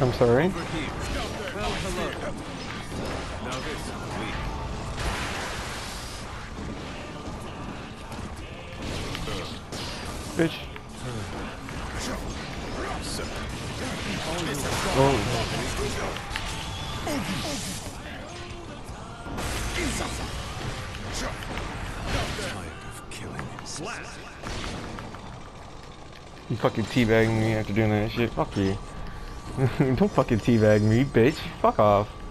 I'm sorry. Bitch. You fucking teabagging me after doing that shit. Fuck you. Don't fucking teabag me, bitch. Fuck off.